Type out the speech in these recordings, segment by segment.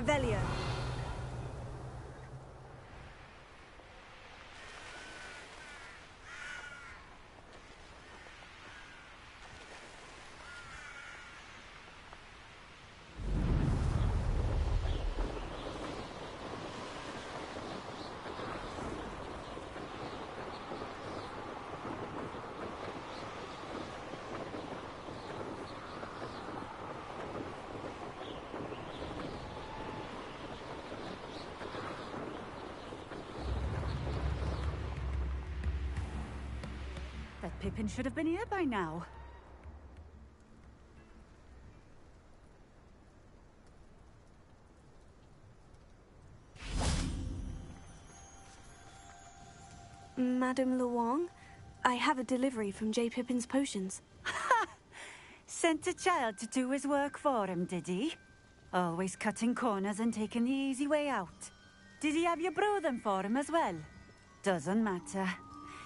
Revelio. That Pippin should have been here by now. Madame Luong, I have a delivery from J. Pippin's potions. Sent a child to do his work for him, did he? Always cutting corners and taking the easy way out. Did he have you brew them for him as well? Doesn't matter.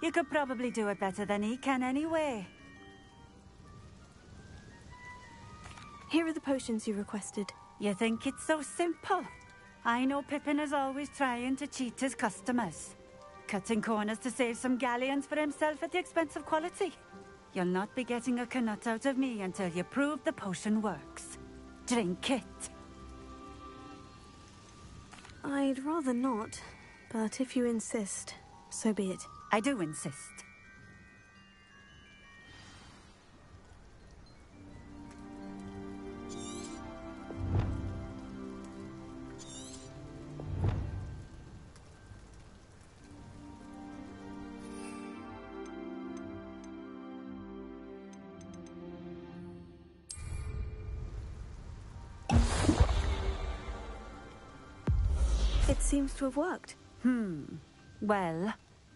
You could probably do it better than he can anyway. Here are the potions you requested. You think it's so simple? I know Pippin is always trying to cheat his customers. Cutting corners to save some galleons for himself at the expense of quality. You'll not be getting a knut out of me until you prove the potion works. Drink it. I'd rather not, but if you insist, so be it. I do insist. It seems to have worked. Hmm. Well,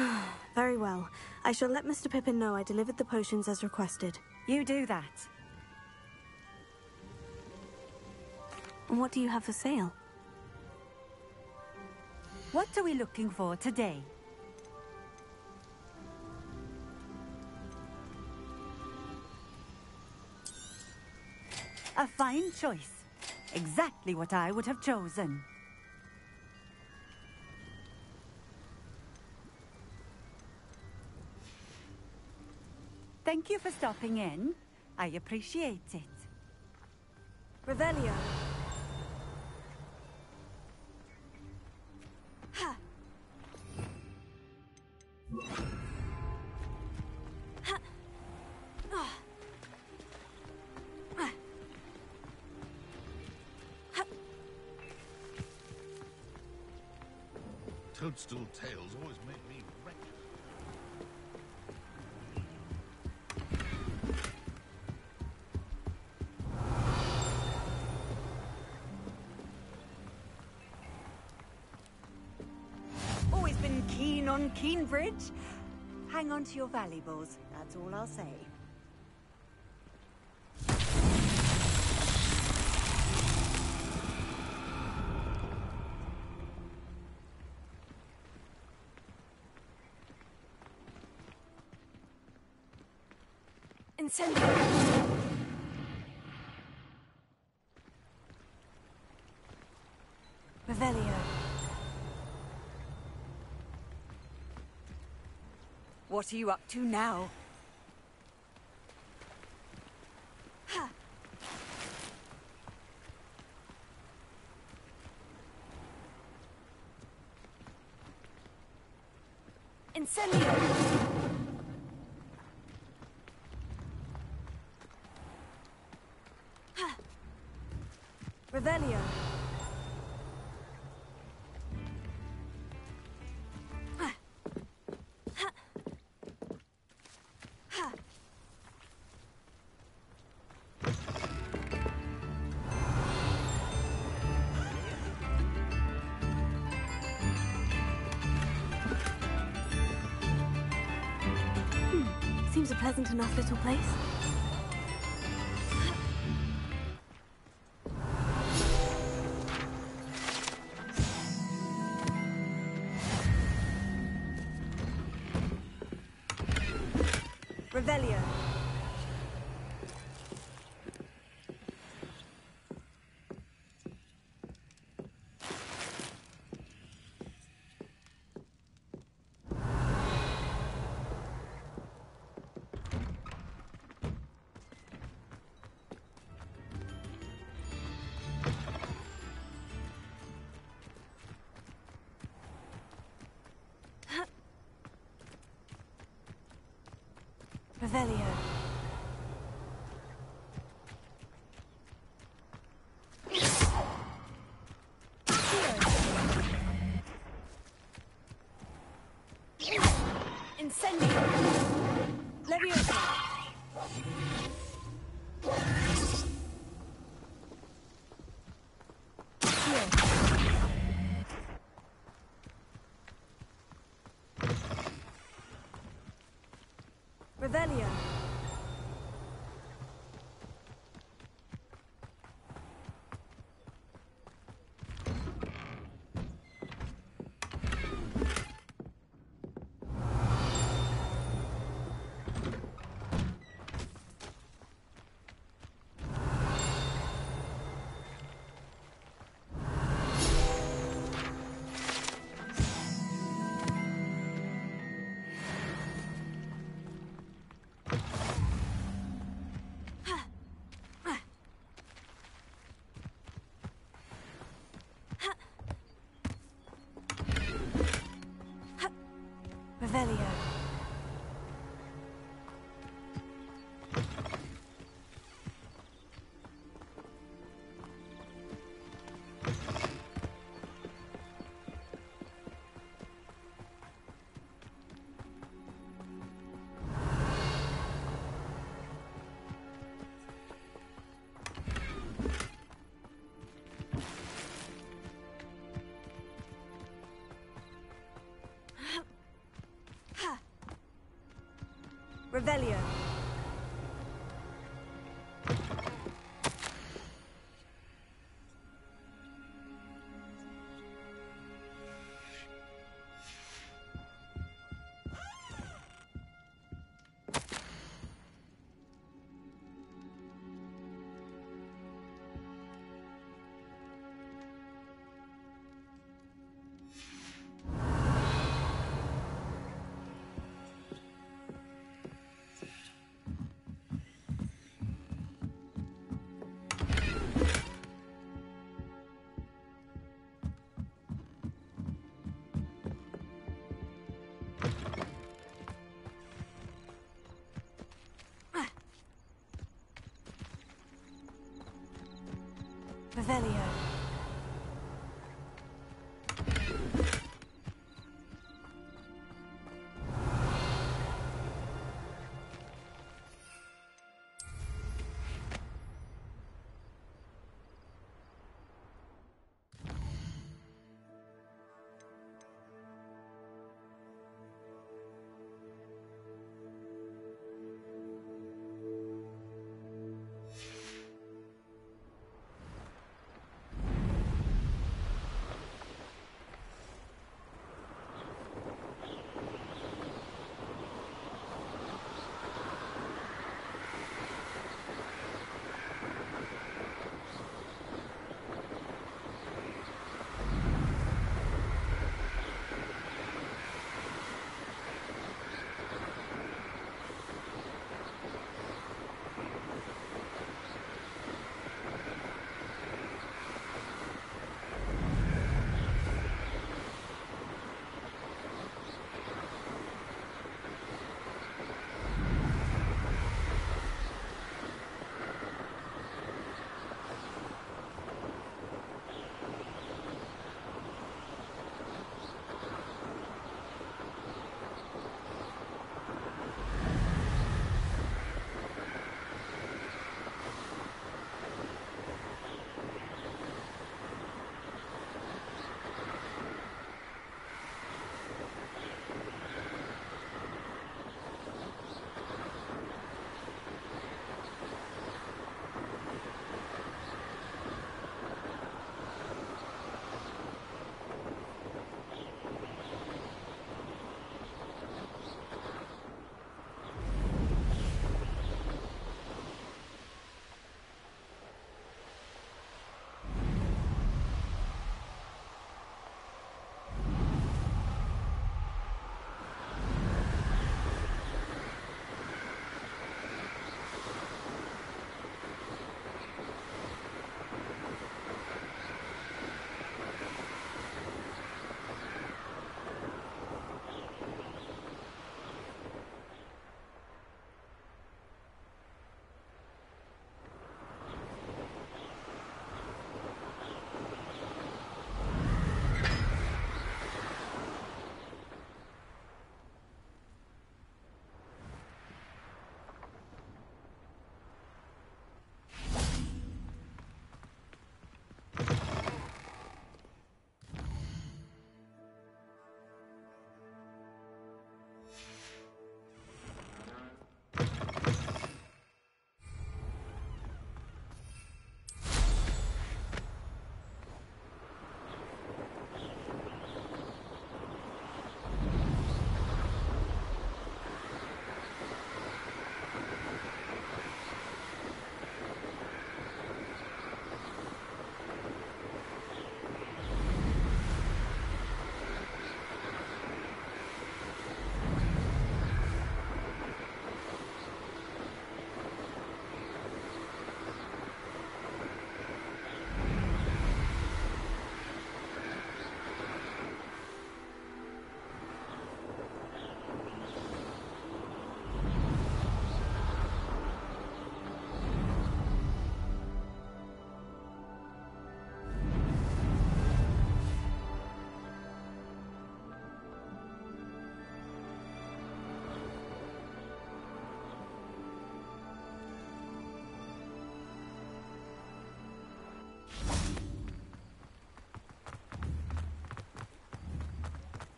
Very well. I shall let Mr. Pippin know I delivered the potions as requested. You do that. What do you have for sale? What are we looking for today? A fine choice. Exactly what I would have chosen. Thank you for stopping in. I appreciate it. Revelio. On Keenbridge. Hang on to your valuables, that's all I'll say. Incendio. Revelio. What are you up to now? Incendio. Enough little place. Revelio. Revelio. Revelio. Revelio.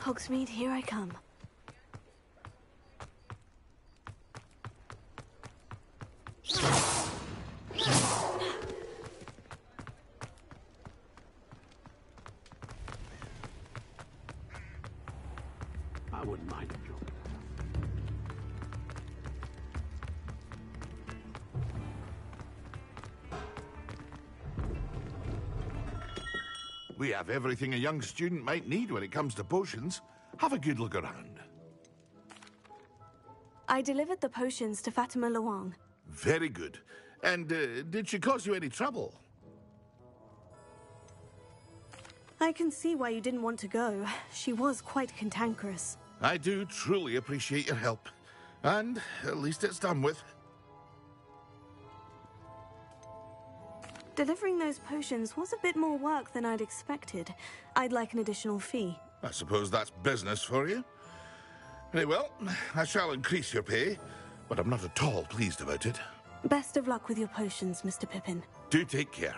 Hogsmeade, here I come. Have everything a young student might need when it comes to potions. Have a good look around. I delivered the potions to Fatima Luong. Very good. And uh, did she cause you any trouble? I can see why you didn't want to go. She was quite cantankerous. I do truly appreciate your help. And at least it's done with. Delivering those potions was a bit more work than I'd expected. I'd like an additional fee. I suppose that's business for you. Very well, I shall increase your pay, but I'm not at all pleased about it. Best of luck with your potions, Mr. Pippin. Do take care.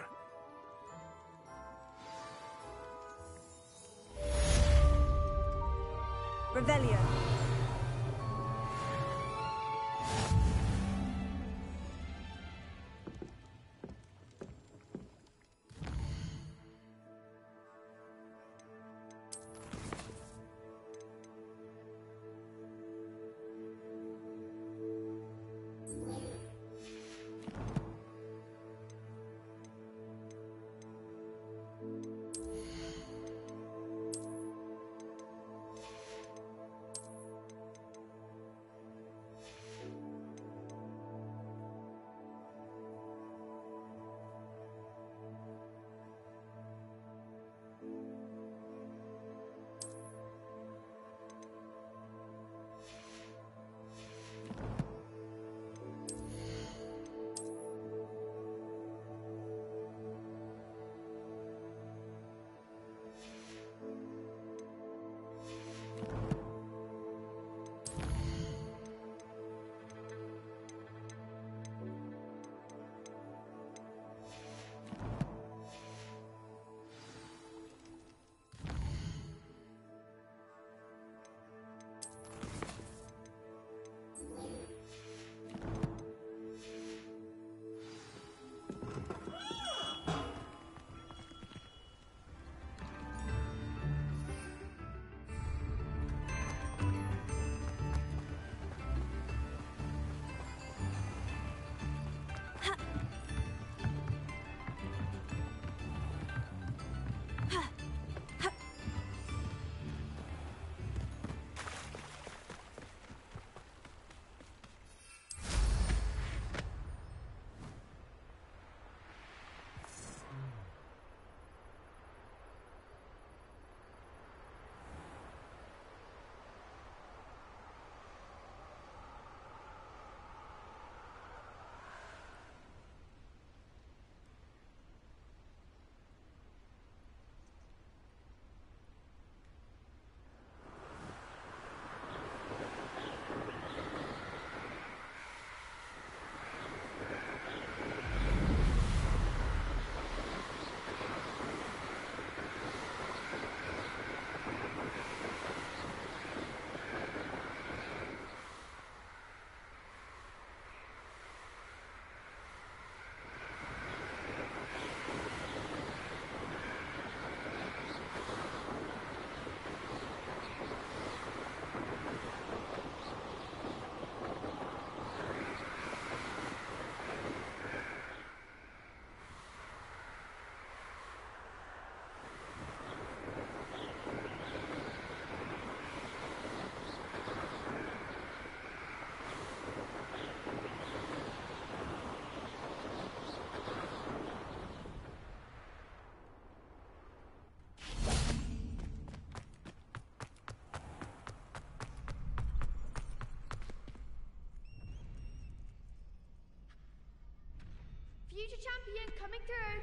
Future champion coming through.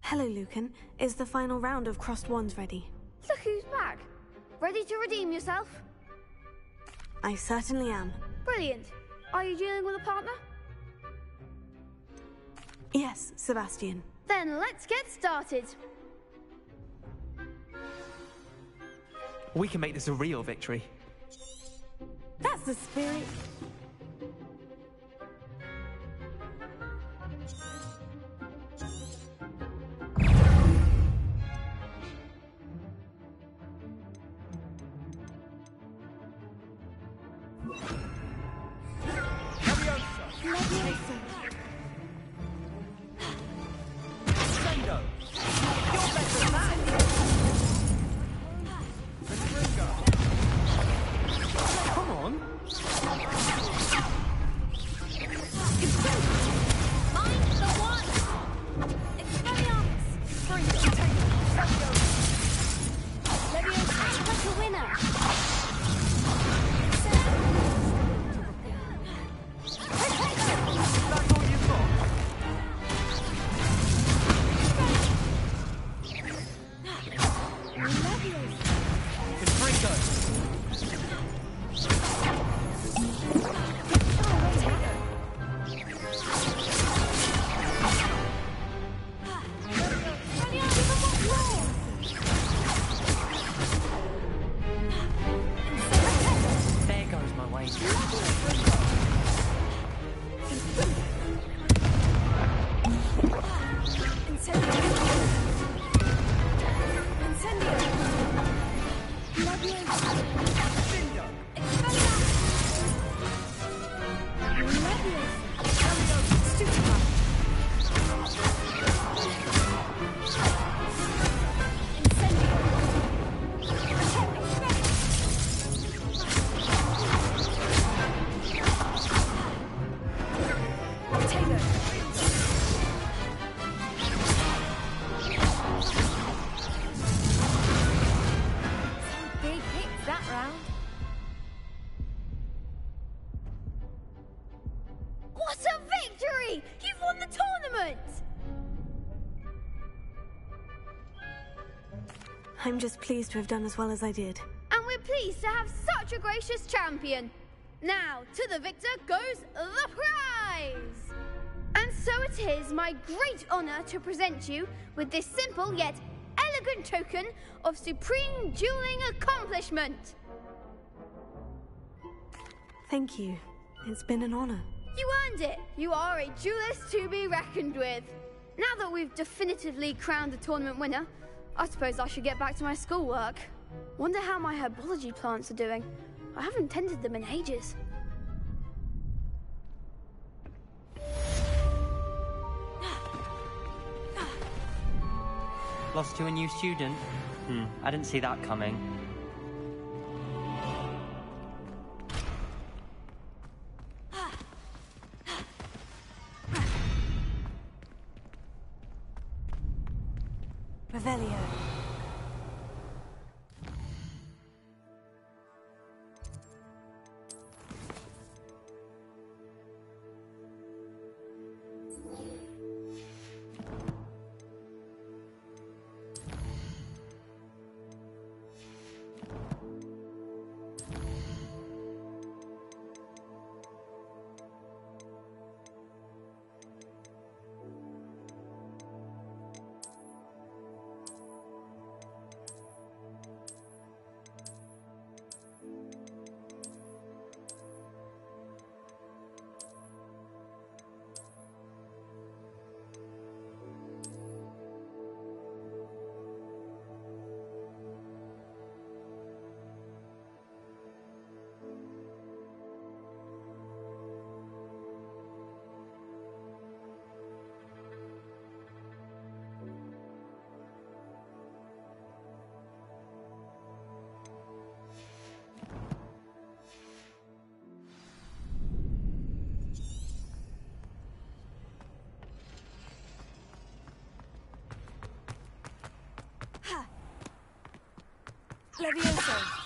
Hello, Lucan. Is the final round of crossed wands ready? Look who's back. Ready to redeem yourself? I certainly am. Brilliant. Are you dealing with a partner? Yes, Sebastian. Then let's get started. We can make this a real victory. That's the spirit. I'm just pleased to have done as well as I did. And we're pleased to have such a gracious champion. Now, to the victor goes the prize! And so it is my great honor to present you with this simple yet elegant token of supreme dueling accomplishment. Thank you. It's been an honor. You earned it. You are a duelist to be reckoned with. Now that we've definitively crowned the tournament winner, I suppose I should get back to my schoolwork. Wonder how my herbology plants are doing. I haven't tended them in ages. Lost to a new student? Hmm, I didn't see that coming. Levioso.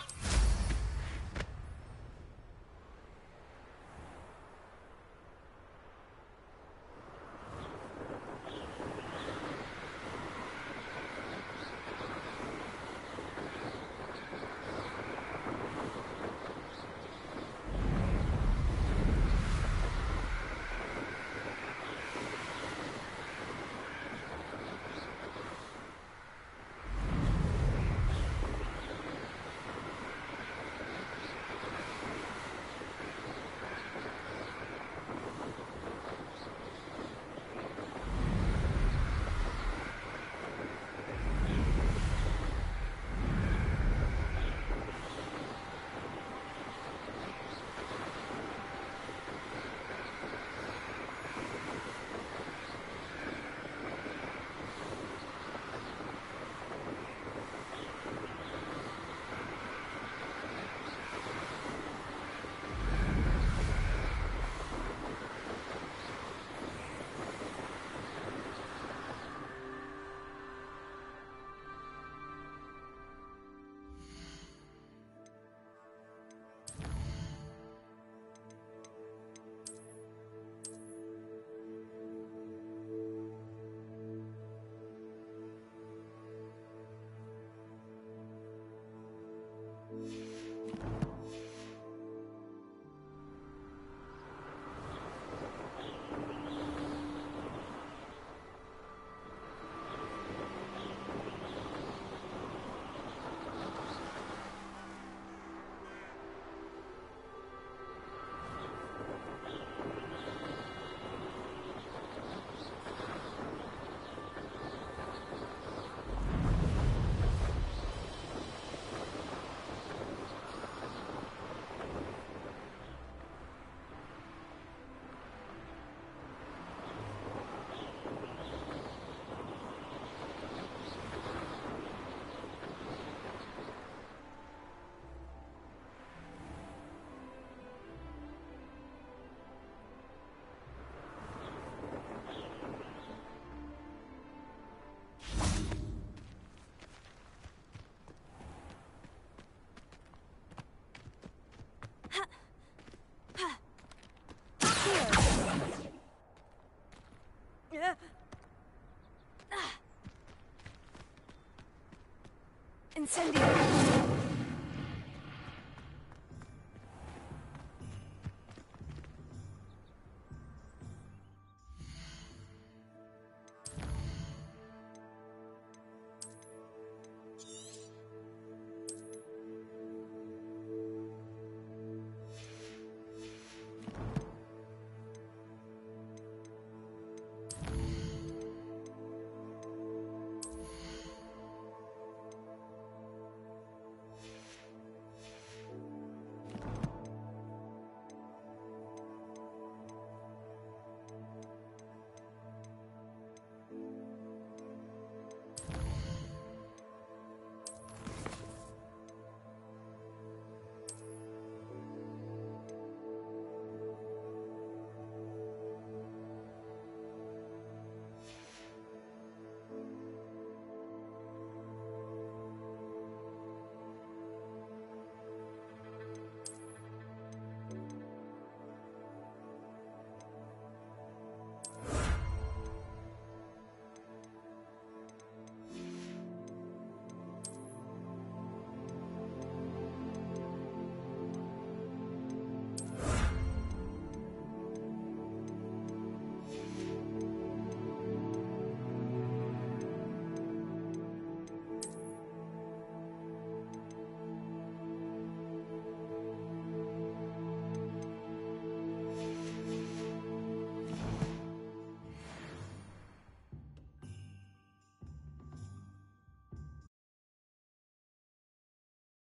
Incendio.